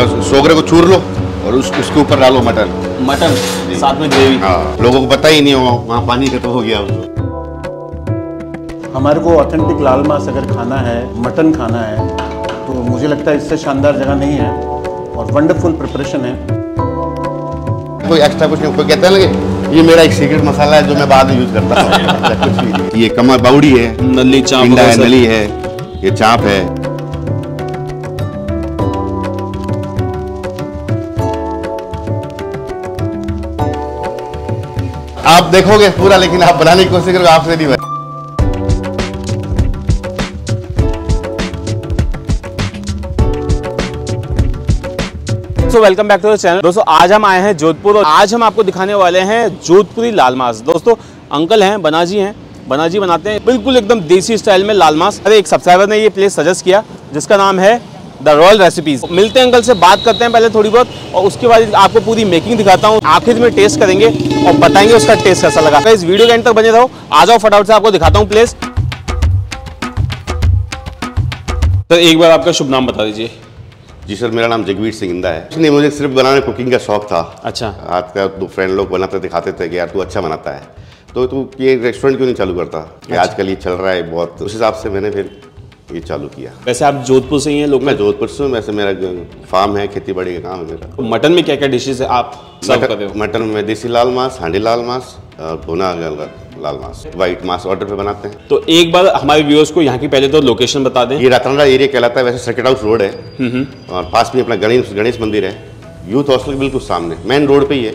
सोगरे को चूर लो और उस, उसके ऊपर डालो मटन। मटन साथ में ग्रेवी। हाँ लोगों को पता ही नहीं हो वहाँ पानी खत्म हो गया। हमारे को ऑथेंटिक लाल मांस अगर खाना है मटन खाना है तो मुझे लगता है इससे शानदार जगह नहीं है और वंडरफुल प्रिपरेशन है। कोई एक्स्ट्रा कुछ नहीं कोई कहता है ये मेरा एक सीक्रेट मसाला है जो मैं बाद में यूज़ करता हूँ। ये कमर बाउडी है नली चाप है नली है ये चाप है। आप देखोगे पूरा, लेकिन आप बनाने की कोशिश करोगे, आपसे नहीं बने वेलकम बैक टू चैनल दोस्तों, आज हम आए हैं जोधपुर और आज हम आपको दिखाने वाले हैं जोधपुरी लाल मांस। दोस्तों, अंकल हैं, बनाजी हैं। बनाजी बनाते हैं, बिल्कुल एकदम देसी स्टाइल में लाल मांस। अरे, एक सब्सक्राइबर ने ये प्लेस सजेस्ट किया, जिसका नाम है द रॉयल रेसिपीज़ मिलते हैं अंकल से बात करते हैं पहले थोड़ी बहुत और उसके बाद आपको पूरी मेकिंग दिखाता हूँ। आखिर में टेस्ट करेंगे और बताएँगे उसका टेस्ट कैसा लगा। तो इस वीडियो के एंड तक बने रहो। आ जाओ फटाफट से आपको दिखाता हूँ प्लेस सर एक बार आपका शुभ नाम बता दीजिए। जी सर मेरा नाम जगवीर सिंह इंदा है। नहीं मुझे सिर्फ़ बनाने कुकिंग का शौक था। अच्छा। आज का दो फ्रेंड लोग बनाते दिखाते थे कि यार तू अच्छा बनाता है। तो तू ये रेस्टोरेंट क्यों नहीं चालू करता? कि आजकल ये चल रहा है बहुत। उस हिसाब से मैंने फिर ये चालू किया। वैसे आप जोधपुर से ही हैं लोग मैं जोधपुर से हूँ वैसे मेरा फार्म है खेती बाड़ी का काम है मेरा। मटन में क्या क्या डिशेज है आप मटन मटन में देसी लाल मांस हांडी लाल मांस और भुना लाल मांस। वाइट मांस ऑर्डर पे बनाते हैं। तो एक बार हमारे व्यूअर्स को यहाँ की पहले तो लोकेशन बता दें। ये रतनरा एरिया कहलाता है वैसे सर्किट हाउस रोड है। और पास में अपना गणेश गणेश मंदिर है। यूथ हॉस्टल के बिल्कुल सामने मेन रोड पे ही है।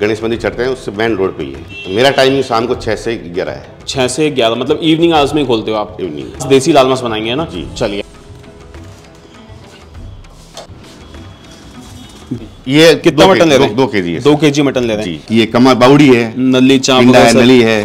गणेश मंदिर चढ़ते हैं उससे मेन रोड पे ही है। तो मेरा टाइमिंग शाम को छः से ग्यारह है। छः से ग्यारह मतलब इवनिंग आवर्स में खोलते हो आप? इवनिंग देसी लाल मांस बनाएँगे ना? जी। चलिए। ये कितना मटन ले रहे दो, हैं? दो के जी दो के जी मटन ले रहे हैं। ये कमर बाउडी है नली चाप है नली है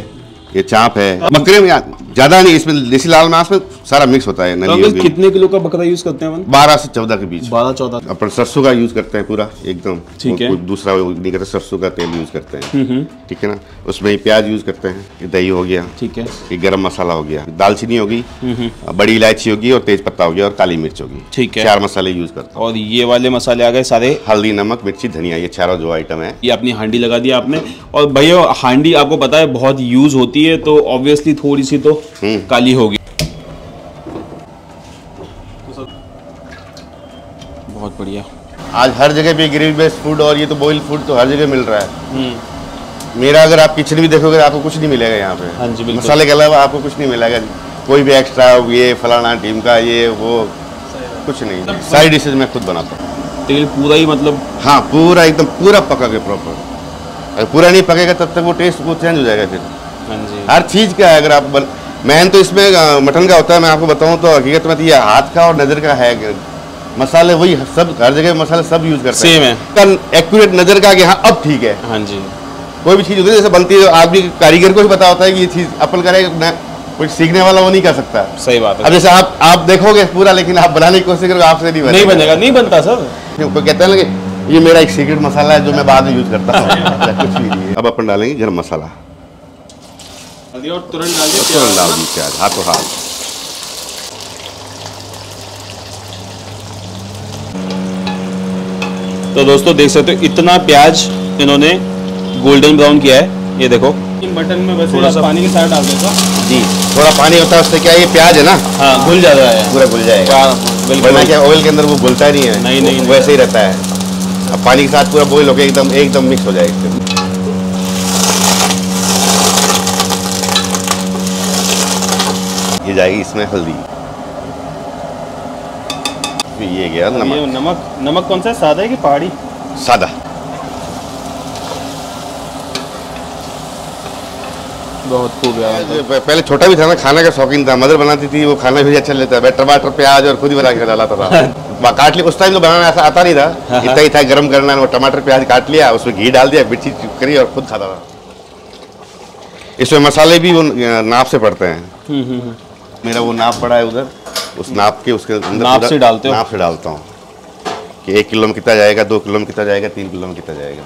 ये चाप है। बकरे में ज़्यादा नहीं इसमें देसी लाल मांस में सारा मिक्स होता है तो नली अंकल कितने किलो का बकरा यूज़ करते हैं बारह से चौदह के बीच। बारह चौदह। अपन सरसों का यूज़ करते हैं पूरा एकदम। ठीक है। दूसरा नहीं करते सरसों का तेल यूज़ करते हैं। ठीक है ना? उसमें प्याज यूज़ करते हैं दही हो गया। ठीक है। ये गरम मसाला हो गया। दालचीनी होगी बड़ी इलायची होगी और तेज पत्ता हो गया और काली मिर्च होगी। ठीक है। चार मसाले यूज़ करते हैं। और ये वाले मसाले आ गए सारे? हल्दी नमक मिर्ची धनिया ये चारों जो आइटम है। ये अपनी हांडी लगा दिया आपने। और भैया हांडी आपको पता है बहुत यूज़ होती है तो ऑब्वियसली थोड़ी सी तो काली होगी बहुत बढ़िया आज हर जगह पे ग्रेवी बेस्ड फ़ूड और ये तो बॉइल फ़ूड तो हर जगह मिल रहा है। मेरा अगर आप किचन भी देखोगे आपको कुछ नहीं मिलेगा यहाँ पे। हाँ जी, मसाले के अलावा आपको कुछ नहीं मिलेगा। कोई भी एक्स्ट्रा ये फलाना टीम का ये वो कुछ नहीं। सारी डिशेज मैं खुद बनाता हूँ। तेल पूरा ही मतलब हाँ पूरा एकदम पूरा पका के प्रॉपर अगर पूरा नहीं पकेगा तब तक वो टेस्ट वो चेंज हो जाएगा फिर। हाँ हर चीज़ का है अगर आप. मैन तो इसमें मटन का होता है मैं आपको बताऊँ तो हकीकत में तो ये हाथ का और नज़र का है मसाले वही सब हर जगह मसाले सब यूज़ करते Same हैं। है। एक्यूरेट नज़र का कि हाँ अब ठीक है। हाँ जी। कोई भी चीज़ होती है जैसे बनती है तो आदमी कारीगर को भी पता होता है कि ये चीज़ अपन करे ना कोई सीखने वाला वो नहीं कर सकता। सही बात है। अब जैसे आप आप देखोगे पूरा लेकिन आप बनाने की कोशिश करोगे आपसे नहीं नहीं बनेगा नहीं बनता सर। कोई कहता है ना ये मेरा एक सीक्रेट मसाला है जो मैं बाद में यूज़ करता हूँ। कुछ भी नहीं है। अब अपन डालेंगे गरम मसाला। और तुरंत डालिए प्याज हाथों हाथ। तो दोस्तों देख सकते हो इतना प्याज इन्होंने गोल्डन ब्राउन किया है। ये देखो। मटन में वैसे थोड़ा सा- पानी के साथ डाल देता जी। थोड़ा पानी होता है उससे क्या ये प्याज है ना? हाँ घुल जाता है। पूरा घुल जाएगा। वरना क्या ऑयल के अंदर वो घुलता नहीं है। नहीं, नहीं, वैसे ही रहता है। अब पानी के साथ पूरा बॉईल होकर एकदम एकदम मिक्स हो जाएगा। ये जाएगी इसमें हल्दी। ये गया नमक ये नमक नमक कौन सा है सादा है कि पहाड़ी सादा बहुत खूब यार पहले छोटा भी था ना खाने का शौकीन था मदर बनाती थी वो खाना भी अच्छा लेता है टमाटर प्याज और खुद ही बना के डालाता था काट लिया उस टाइम तो बनाना ऐसा आता नहीं था इतना ही था गरम करना वो टमाटर प्याज काट लिया उसमें घी डाल दिया मिर्ची करी और खुद खाता था इसमें मसाले भी वो नाप से पड़ते हैं हम्म, हम्म, हम्म। मेरा वो नाप पड़ा है उधर उस नाप के उसके अंदर नाप से डालते हो? नाप से डालता हूँ। कि एक किलो में कितना जाएगा दो किलो में कितना जाएगा तीन किलो में कितना जाएगा।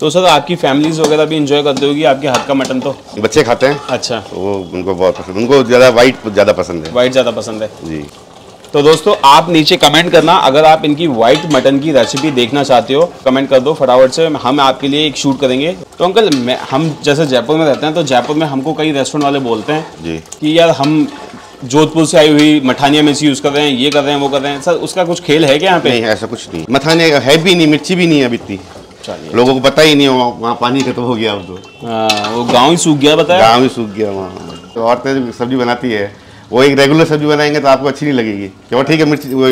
तो सर आपकी फैमिलीज़ वगैरह भी इंजॉय करते होगी आपके हाथ का मटन तो? बच्चे खाते हैं। अच्छा। वो उनको बहुत पसंद उनको ज़्यादा वाइट ज़्यादा पसंद है। व्हाइट ज़्यादा पसंद है। जी। तो दोस्तों आप नीचे कमेंट करना। अगर आप इनकी व्हाइट मटन की रेसिपी देखना चाहते हो कमेंट कर दो फटाफट से। हम आपके लिए एक शूट करेंगे। तो अंकल हम जैसे जयपुर में रहते हैं तो जयपुर में हमको कई रेस्टोरेंट वाले बोलते हैं जी। कि यार हम जोधपुर से आई हुई मठानिया मिर्ची यूज़ कर रहे हैं ये कर रहे हैं वो कर रहे हैं। सर उसका कुछ खेल है क्या यहाँ पे? नहीं ऐसा कुछ नहीं। मथाने है भी नहीं मिर्ची भी नहीं है अभी इतनी। लोगों को पता ही नहीं वहाँ वहाँ पानी खत्म हो गया अब तो। हाँ, वो गाँव ही सूख गया बताया? गाँव ही सूख गया वहाँ। तो औरतें सब्ज़ी बनाती है वो एक रेगुलर सब्ज़ी बनाएँगे तो आपको अच्छी नहीं लगेगी। क्यों? ठीक है मिर्च वो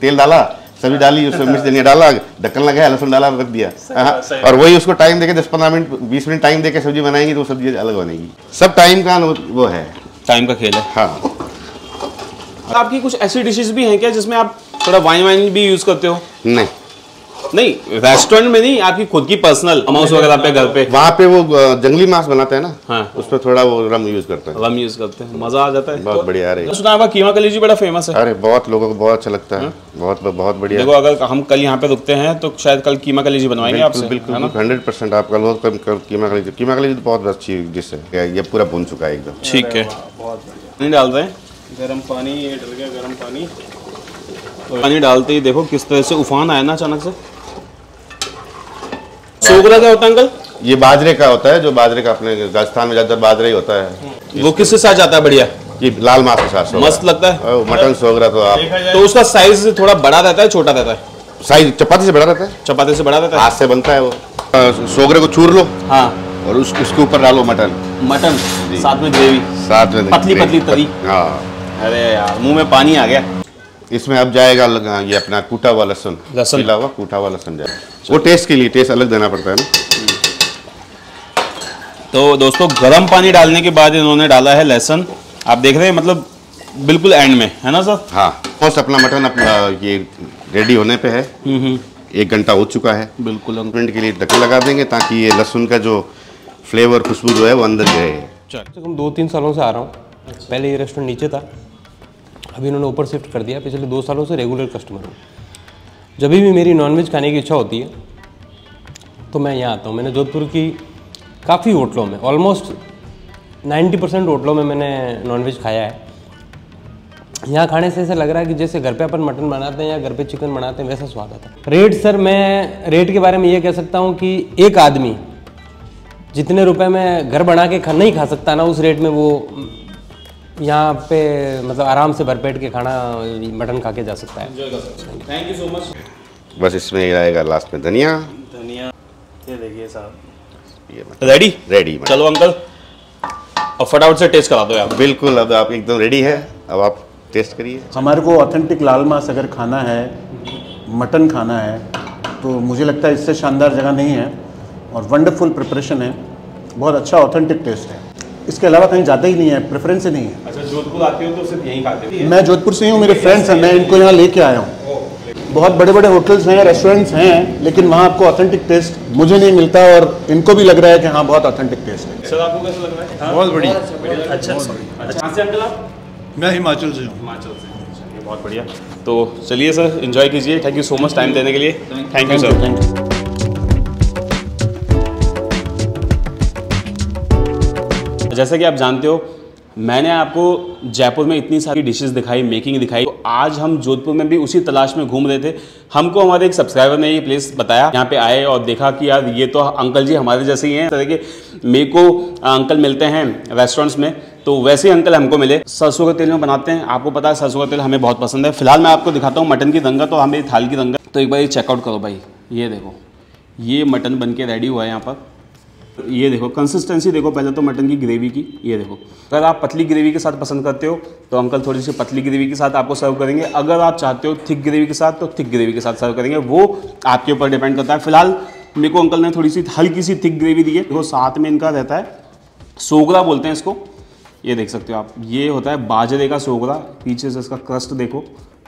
तेल डाला सब्ज़ी डाली उसमें मिर्च धनिया डाला ढक्कन लगाया लहसुन डाला रख दिया। हाँ, और वही उसको टाइम देके दस पंद्रह मिनट बीस मिनट टाइम देके सब्ज़ी बनाएँगे तो वो सब्ज़ी अलग बनेगी। सब टाइम का वो- वो है। टाइम का खेल है। हाँ। आपकी कुछ ऐसी डिशेस भी हैं क्या जिसमें आप थोड़ा वाइन वाइन भी यूज़ करते हो? नहीं। नहीं रेस्टोरेंट में नहीं आपकी खुद की पर्सनल अमाउंट वगैरह पे घर पे। वहाँ पे वो जंगली मांस बनाते हैं ना हाँ। उसमें थोड़ा वो रम यूज़ करते हैं। रम यूज़ करते हैं मज़ा आ जाता है। बहुत बढ़िया तो अरे सुना आपका कीमा कलीजी बड़ा फ़ेमस है। अरे बहुत लोगों को बहुत अच्छा लगता है। बहुत बहुत बढ़िया। देखो अगर हम कल यहाँ पे रुकते हैं तो शायद कल कीमा कलीजी बनवाएँगे आपसे बिल्कुल है हंड्रेड परसेंट आपका लोग कम कर कीमा कली कीमा कली तो बहुत अच्छी डिश है। ये पूरा भून चुका है एकदम। ठीक है। पानी डाल रहे हैं? गर्म पानी ये डल गया गर्म पानी। पानी डालते ही देखो किस तरह से उफान आया ना अचानक से। सोगरा क्या होता है अंकल? ये बाजरे का होता है जो बाजरे का अपने राजस्थान में ज़्यादातर बाजरा ही होता है। वो किसके साथ जाता है बढ़िया? ये लाल मांस के साथ मस्त लगता है। मटन सोगरा तो आप तो उसका साइज़ थोड़ा बड़ा रहता है छोटा रहता है? साइज़ चपाती से बड़ा रहता है? चपाती से बड़ा रहता है? हाथ से बनता है वो। सोगरे को चूर लो। हाँ। और उस, उसके ऊपर डालो मटन। मटन। साथ में ग्रेवी? साथ में पतली- पतली तरी। हाँ। अरे यार मुँह में पानी आ गया। इसमें अब जाएगा ये अपना कूटा हुआ लहसुन लहसुन। पिला हुआ कूटा हुआ लहसुन जाएगा। वो टेस्ट के लिए टेस्ट अलग देना पड़ता है ना। तो दोस्तों गर्म पानी डालने के बाद इन्होंने डाला है लहसुन। आप देख रहे हैं मतलब बिल्कुल एंड में है ना सर? हाँ बस अपना मटन अपना ये रेडी होने पे है। हम्म हम्म। एक घंटा हो चुका है। बिल्कुल। अंकल मिनट के लिए ढक्कन लगा देंगे ताकि ये लहसुन का जो फ्लेवर खुशबू जो है वो अंदर जाए। चल। कम दो तीन सालों से आ रहा हूँ। पहले ये रेस्टोरेंट नीचे था। अभी इन्होंने ऊपर शिफ्ट कर दिया, पिछले दो सालों से रेगुलर कस्टमर हूँ। जब भी मेरी नॉनवेज खाने की इच्छा होती है तो मैं यहाँ आता हूँ। मैंने जोधपुर की काफ़ी होटलों में ऑलमोस्ट 90 परसेंट होटलों में मैंने नॉनवेज खाया है। यहाँ खाने से ऐसा लग रहा है कि जैसे घर पे अपन मटन बनाते हैं या घर पे चिकन बनाते हैं, वैसा स्वाद आता है। रेट सर मैं रेट के बारे में ये कह सकता हूँ कि एक आदमी जितने रुपए में घर बना के खा, नहीं खा सकता ना, उस रेट में वो यहाँ पे मतलब आराम से भरपेट के खाना मटन खा के जा सकता है। थैंक यू सो मच बस इसमें ये आएगा लास्ट में धनिया। धनिया। ये देखिए साहब। रेडी रेडी चलो अंकल। अब फटाफट से टेस्ट करा दो यार बिल्कुल अब आप एकदम रेडी है। अब आप टेस्ट करिए। हमारे को ऑथेंटिक लाल मांस अगर खाना है मटन खाना है तो मुझे लगता है इससे शानदार जगह नहीं है और वंडरफुल प्रिपरेशन है। बहुत अच्छा ऑथेंटिक टेस्ट है। इसके अलावा कहीं जाता ही नहीं है प्रेफरेंस ही नहीं है। अच्छा जोधपुर आते हो तो सिर्फ़ यहीं खाते हो? मैं जोधपुर से ही हूँ मेरे फ्रेंड्स हैं मैं इनको यहाँ लेके आया हूँ। बहुत बड़े बड़े होटल्स हैं रेस्टोरेंट्स हैं लेकिन वहाँ आपको ऑथेंटिक टेस्ट मुझे नहीं मिलता और इनको भी लग रहा है कि हाँ बहुत ऑथेंटिक टेस्ट है। सर आपको कैसा लग रहा है? बहुत बढ़िया। अच्छा अच्छा से अंकल आप? मैं हिमाचल से हूँ। हिमाचल से। बहुत बढ़िया। तो चलिए सर एंजॉय कीजिए। Thank you so much time देने के लिए। Thank you sir thank you जैसा कि आप जानते हो, मैंने आपको जयपुर में इतनी सारी डिशेस दिखाई मेकिंग दिखाई। तो आज हम जोधपुर में भी उसी तलाश में घूम रहे थे। हमको हमारे एक सब्सक्राइबर ने ये प्लेस बताया, यहाँ पे आए और देखा कि यार, ये तो अंकल जी हमारे जैसे ही हैं। तरह के मेरे को अंकल मिलते हैं रेस्टोरेंट्स में तो वैसे ही अंकल हमको मिले। सरसों के तेल में बनाते हैं। आपको पता है, सरसों का तेल हमें बहुत पसंद है। फ़िलहाल मैं आपको दिखाता हूँ मटन की दंगा तो हमें थाल की दंगा। तो एक बार ये चेकआउट करो भाई। ये देखो, ये मटन बन के रेडी हुआ है यहाँ पर। ये देखो कंसिस्टेंसी देखो, पहले तो मटन की ग्रेवी की, ये देखो। अगर आप पतली ग्रेवी के साथ पसंद करते हो तो अंकल थोड़ी सी पतली ग्रेवी के साथ आपको सर्व करेंगे। अगर आप चाहते हो थिक ग्रेवी के साथ तो थिक ग्रेवी के साथ सर्व करेंगे। वो आपके ऊपर डिपेंड करता है। फ़िलहाल, मेरे को अंकल ने थोड़ी सी हल्की सी थिक ग्रेवी दी है। देखो, साथ में इनका रहता है सोगरा बोलते हैं इसको। ये देख सकते हो आप, ये होता है बाजरे का सोगरा। पीछे से इसका क्रस्ट देखो।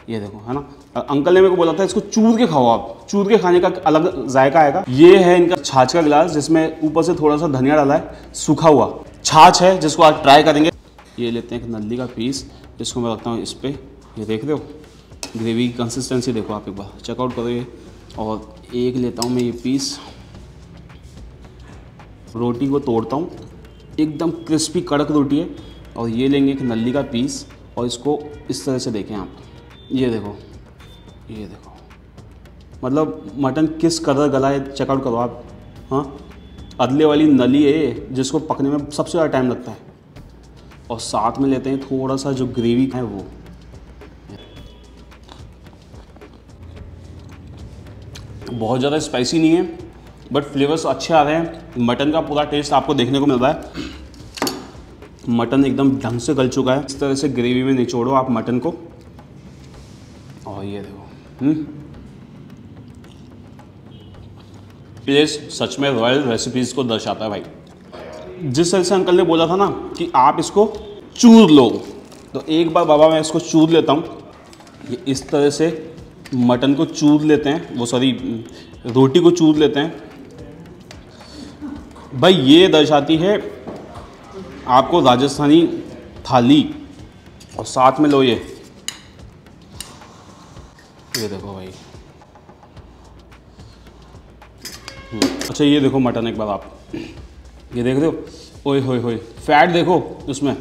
ये देखो, है ना? अंकल ने मेरे को बोला था, इसको चूर के खाओ आप। चूर के खाने का अलग जायका आएगा। ये है इनका छाछ का गिलास, जिसमें ऊपर से थोड़ा सा धनिया डाला है, सूखा हुआ। छाछ है, जिसको आज ट्राई करेंगे। ये लेते हैं एक नल्ली का पीस जिसको मैं रखता हूँ इस पर ये देख रहे हो? ग्रेवी की कंसिस्टेंसी देखो आप एक बार। चेकआउट करो ये। और एक लेता हूँ मैं ये पीस रोटी को तोड़ता हूँ। एकदम क्रिस्पी कड़क रोटी है। और ये लेंगे एक नली का पीस और इसको इस तरह से देखें आप। ये देखो ये देखो। मतलब मटन किस कदर गला है चेकआउट करो आप। हाँ? अदले वाली नली है जिसको पकने में सबसे ज़्यादा टाइम लगता है। और साथ में लेते हैं थोड़ा सा जो ग्रेवी है वो। बहुत ज़्यादा स्पाइसी नहीं है बट फ्लेवर्स अच्छे आ रहे हैं। मटन का पूरा टेस्ट आपको देखने को मिल रहा है। मटन एकदम ढंग से गल चुका है। इस तरह से ग्रेवी में निचोड़ो आप मटन को। ये हम्म? प्लेस सच में रॉयल रेसिपीज़ को दर्शाता है भाई। जिस तरह से अंकल ने बोला था ना कि आप इसको चूर लो तो एक बार बाबा मैं इसको चूर लेता हूँ। ये इस तरह से मटन को चूर लेते हैं, वो सॉरी रोटी को चूर लेते हैं। भाई, ये दर्शाती है आपको राजस्थानी थाली, और साथ में लो ये। ये देखो भाई। हम्म, अच्छा ये देखो मटन एक बार आप। ये देख रहे हो? ओए होए होए। फैट देखो उसमें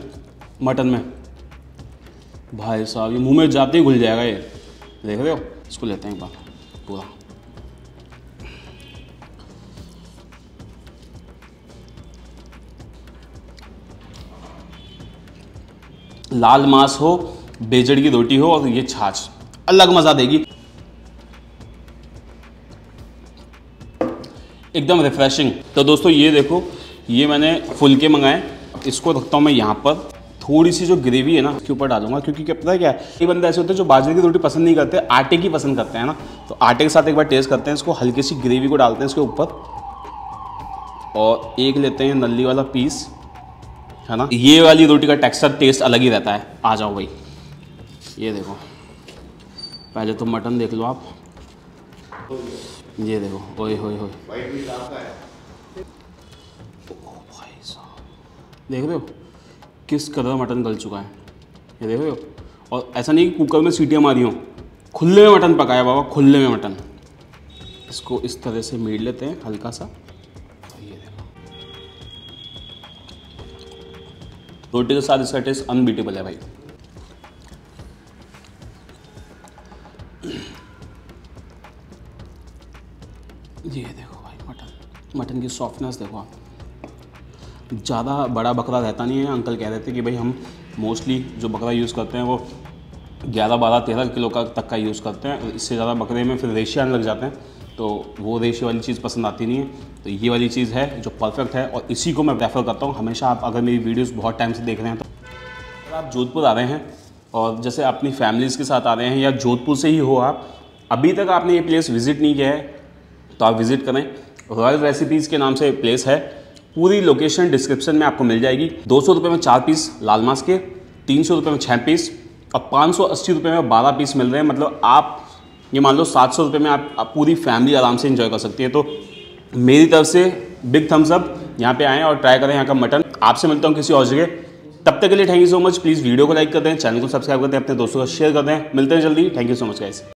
मटन में। भाई साहब ये मुँह में जाते ही घुल जाएगा ये। देख रहे हो? इसको लेते हैं एक बार पूरा। लाल मांस हो बेजड़ की रोटी हो और ये छाछ। अलग मज़ा देगी। एकदम रिफ्रेशिंग तो दोस्तों, ये देखो, ये मैंने फुलके मंगाए। इसको रखता हूँ मैं यहाँ पर। थोड़ी सी जो ग्रेवी है ना उसके ऊपर डालूँगा, क्योंकि क्या पता है क्या है, कई बंदे ऐसे होते हैं जो बाजरे की रोटी पसंद नहीं करते, आटे की पसंद करते हैं ना। तो आटे के साथ एक बार टेस्ट करते हैं, इसको हल्की सी ग्रेवी को डालते हैं इसके ऊपर। और एक लेते हैं नली वाला पीस है ना। ये वाली रोटी का टेक्सचर टेस्ट अलग ही रहता है। आ जाओ भाई। ये देखो। पहले तो मटन देख लो आप। ये देखो, ओए होए होए देख रहे हो? किस कदर मटन गल चुका है। ये देख रहे हो? और ऐसा नहीं कि कुकर में सीटियाँ मारी हों। खुले में मटन पकाया बाबा, खुले में मटन। इसको इस तरह से मीड लेते हैं हल्का सा ये देखो। रोटी के साथ इसका टेस्ट अनबीटेबल है भाई। ये देखो भाई, मटन। मटन की सॉफ्टनेस देखो आप। ज़्यादा बड़ा बकरा रहता नहीं है, अंकल कह रहे थे कि भाई हम मोस्टली जो बकरा यूज़ करते हैं वो ग्यारह बारह तेरह किलो का तक का यूज़ करते हैं। इससे ज़्यादा बकरे में फिर रेशे आने लग जाते हैं। तो वो रेशे वाली चीज़ पसंद आती नहीं है। तो ये वाली चीज़ है जो परफेक्ट है और इसी को मैं प्रेफर करता हूँ। हमेशा आप अगर मेरी वीडियोस बहुत टाइम से देख रहे हैं तो। अगर आप जोधपुर आ रहे हैं और जैसे अपनी फैमिलीज़ के साथ आ रहे हैं या जोधपुर से ही हो आप, अभी तक आपने ये प्लेस विज़िट नहीं किया है। तो आप विज़िट करें। रॉयल रेसिपीज़ के नाम से प्लेस है। पूरी लोकेशन डिस्क्रिप्शन में आपको मिल जाएगी। दो सौ में चार पीस लाल मांस के तीन सौ में छः पीस और पाँच सौ अस्सी रुपये में बारह पीस मिल रहे हैं। मतलब आप ये मान लो सात सौ रुपये में आप, आप पूरी फैमिली आराम से इंजॉय कर सकती है। तो मेरी तरफ़ से बिग थम्स अप यहाँ पे आएँ और ट्राई करें यहाँ का मटन आपसे मिलता हूँ किसी और जगह। तब तक के लिए thank you so much please video को लाइक कर दें चैनल को सब्सक्राइब कर दें अपने दोस्तों का शेयर कर दें। मिलते हैं जल्दी। Thank you so much guys